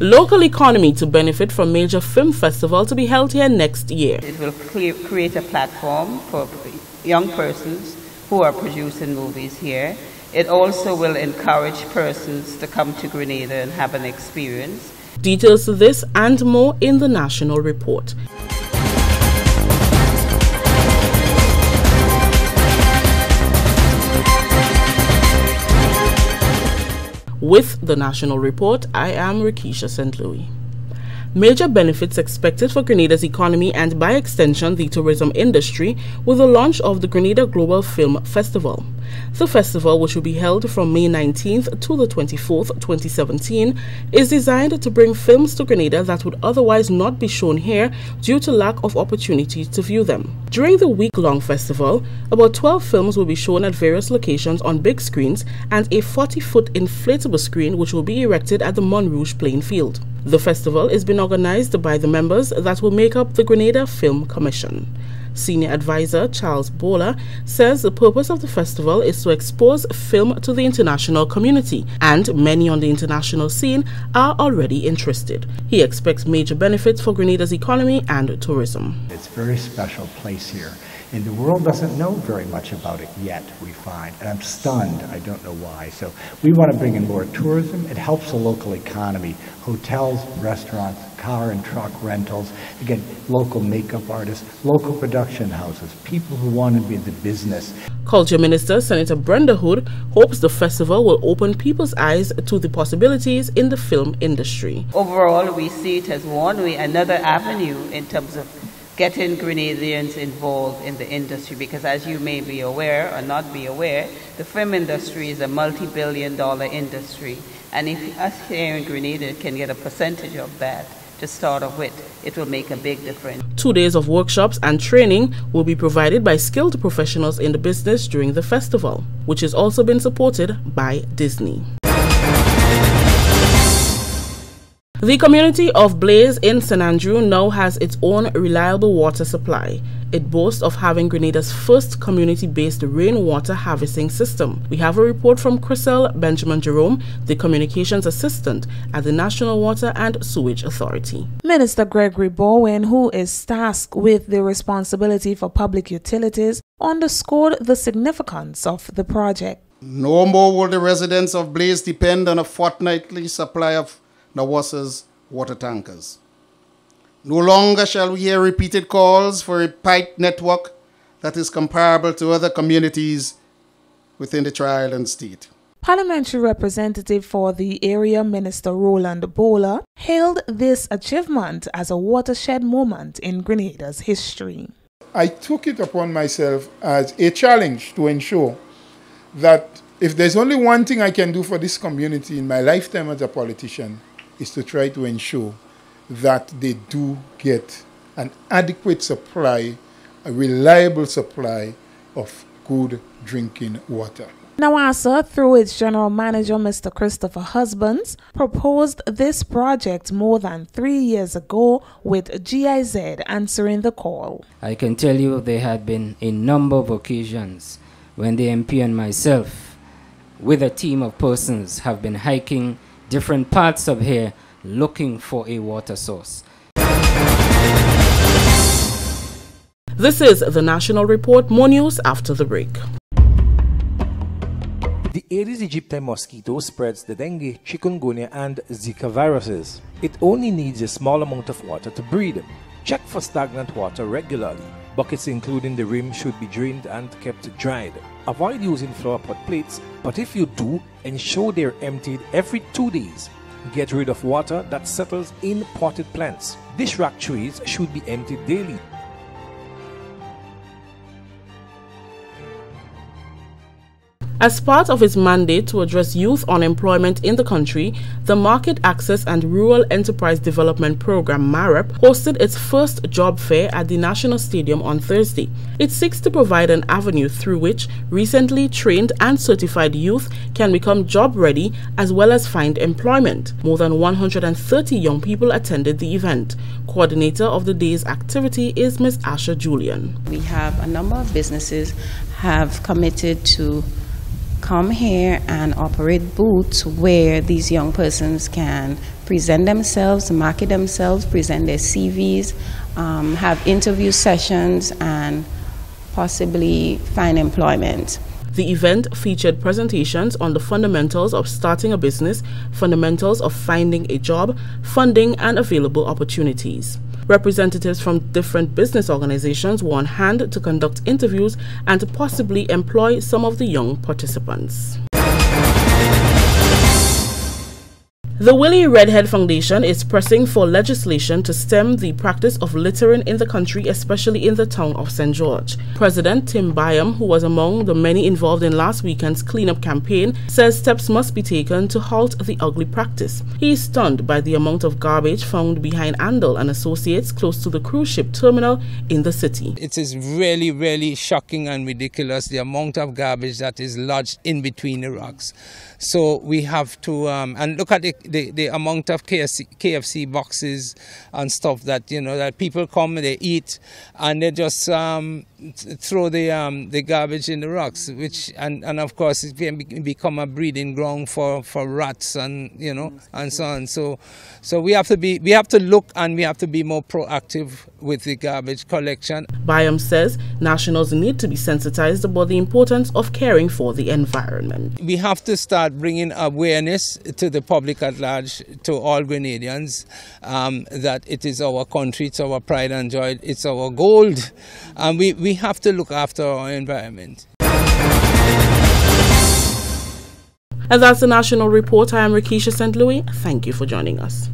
Local economy to benefit from major film festival to be held here next year. It will create a platform for young persons who are producing movies here. It also will encourage persons to come to Grenada and have an experience. Details to this and more in the national report. With the National Report, I am Rikisha St. Louis. Major benefits expected for Grenada's economy and by extension the tourism industry with the launch of the Grenada Global Film Festival. The festival, which will be held from May 19th to the 24th, 2017, is designed to bring films to Grenada that would otherwise not be shown here due to lack of opportunities to view them. During the week-long festival, about 12 films will be shown at various locations on big screens and a 40-foot inflatable screen which will be erected at the Montrouge playing field. The festival is being organized by the members that will make up the Grenada Film Commission. Senior advisor Charles Bowler says the purpose of the festival is to expose film to the international community, and many on the international scene are already interested. He expects major benefits for Grenada's economy and tourism. It's a very special place here. And the world doesn't know very much about it yet, we find. And I'm stunned. I don't know why. So we want to bring in more tourism. It helps the local economy. Hotels, restaurants, car and truck rentals. Again, local makeup artists, local production houses, people who want to be in the business. Culture Minister Senator Brenda Hood hopes the festival will open people's eyes to the possibilities in the film industry. Overall, we see it as one way, another avenue in terms of getting Grenadians involved in the industry because as you may be aware or not be aware, the film industry is a multi-billion dollar industry. And if us here in Grenada can get a percentage of that, to start off with, it will make a big difference. Two days of workshops and training will be provided by skilled professionals in the business during the festival, which has also been supported by Disney. The community of Blaize in St. Andrew now has its own reliable water supply. It boasts of having Grenada's first community-based rainwater harvesting system. We have a report from Chriselle Benjamin Jerome, the communications assistant at the National Water and Sewage Authority. Minister Gregory Bowen, who is tasked with the responsibility for public utilities, underscored the significance of the project. No more will the residents of Blaize depend on a fortnightly supply of NAWASA's water tankers. No longer shall we hear repeated calls for a pipe network that is comparable to other communities within the Tri-Island state. Parliamentary representative for the area, Minister Roland Bhola, hailed this achievement as a watershed moment in Grenada's history. I took it upon myself as a challenge to ensure that if there's only one thing I can do for this community in my lifetime as a politician, is to try to ensure that they do get an adequate supply, a reliable supply of good drinking water. NAWASA, through its general manager, Mr. Christopher Husbands, proposed this project more than three years ago with GIZ answering the call. I can tell you there had been a number of occasions when the MP and myself, with a team of persons, have been hiking different parts of here looking for a water source. This is the National Report. More news after the break. The Aedes aegypti mosquito spreads the dengue, chikungunya, and Zika viruses. It only needs a small amount of water to breed. Check for stagnant water regularly. Buckets including the rim should be drained and kept dried. Avoid using flower pot plates, but if you do, ensure they're emptied every two days. Get rid of water that settles in potted plants. Dish rack trays should be emptied daily. As part of its mandate to address youth unemployment in the country, the Market Access and Rural Enterprise Development Program MAREP hosted its first job fair at the National Stadium on Thursday. It seeks to provide an avenue through which recently trained and certified youth can become job ready as well as find employment. More than 130 young people attended the event. Coordinator of the day's activity is Ms. Asha Julian. We have a number of businesses have committed to come here and operate booths where these young persons can present themselves, market themselves, present their CVs, um, have interview sessions, and possibly find employment. The event featured presentations on the fundamentals of starting a business, fundamentals of finding a job, funding, and available opportunities. Representatives from different business organizations were on hand to conduct interviews and to possibly employ some of the young participants. The Willie Redhead Foundation is pressing for legislation to stem the practice of littering in the country, especially in the town of St. George. President Tim Byam, who was among the many involved in last weekend's cleanup campaign, says steps must be taken to halt the ugly practice. He is stunned by the amount of garbage found behind Andal and Associates close to the cruise ship terminal in the city. It is really, really shocking and ridiculous the amount of garbage that is lodged in between the rocks. So we have to, um, and look at the the, the amount of KFC, KFC boxes and stuff that you know that people come and they eat and they just um, throw the um, the garbage in the rocks, which and, and of course it can become a breeding ground for, for rats and you know and so on. So so we have to be we have to look and we have to be more proactive with the garbage collection. Byam says nationals need to be sensitized about the importance of caring for the environment. We have to start bringing awareness to the public at large, to all Grenadians, um, that it is our country, it's our pride and joy, it's our gold, and we we have to look after our environment. And that's the National Report. I am Rikisha St. Louis. Thank you for joining us.